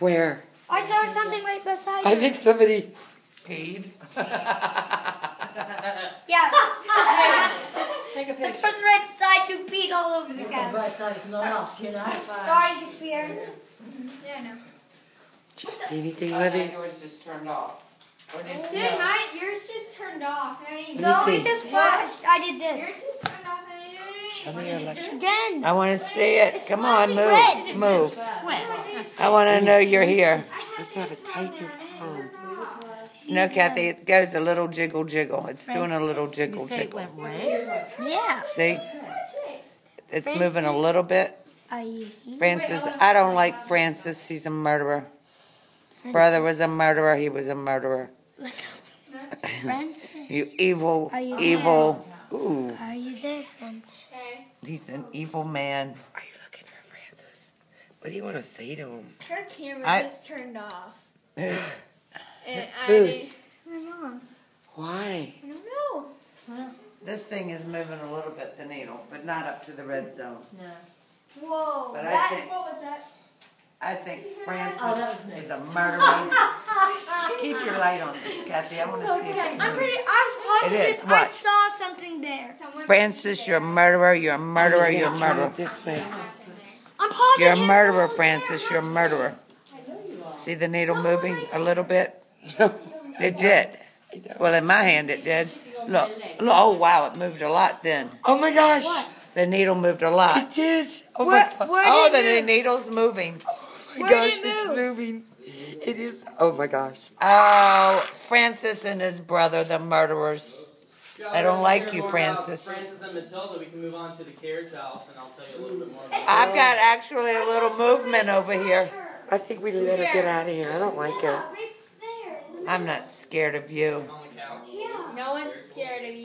Where? I saw something right beside I you. think somebody paid. Yeah. Take a the picture. person right beside you peed all over the You can couch. bright side is no else, you know? Sorry, Sphere. Yeah, no. Did you see anything, Oh, Libby? yours just turned off. Or did Dude, no. mine, yours just turned off. I Let ain't- me No, see. it just flashed. I did Yours this. just turned off. and I didn't- Show me your electric. Again. I want to see it. Come on, move, move. I want to know you're here. I Supposed to have a tight it phone. turned off. No, Kathy, it goes a little jiggle jiggle. It's doing a little jiggle You say it jiggle. went? Yeah. See, it's moving a little bit. Are you here? Francis, I don't like Francis. He's a murderer. His brother was a murderer. He was a murderer. Francis. You evil, Are you evil. Ooh, Are you there, Francis? Okay. he's an evil man. Are you looking for Francis? What do you want to say to him? Her camera I- just turned off. And I My mom's. Why? I don't know. This thing is moving a little bit, the needle, but not up to the red zone. No. Whoa. But I think- what was that? I think Oh, that Francis was is a murderer. Keep your light on this, Kathy. I want to see if it I'm moves. pretty. I was It positive is. I saw something there. Someone Francis, you're a murderer. You're a murderer. You're a murderer. This way. I'm positive. You're a murderer, Francis. You're a murderer. See the needle moving a little bit? It did. Well, in my hand, it did. Look. Look. Oh, wow. It moved a lot then. Oh my gosh! The needle moved a lot. It did! Oh Where- my god! where Oh, the move? needle's moving. Oh my where gosh, did it it's moving. It is. Oh my gosh. Oh, Francis and his brother, the murderers. I don't like you, Francis. Francis and Matilda, we can move on to the carriage house, and I'll tell you a little bit more about I've got actually a little movement over here. I think we better get out of here. I don't like it. I'm not scared of you. it on the couch. No one's scared of you.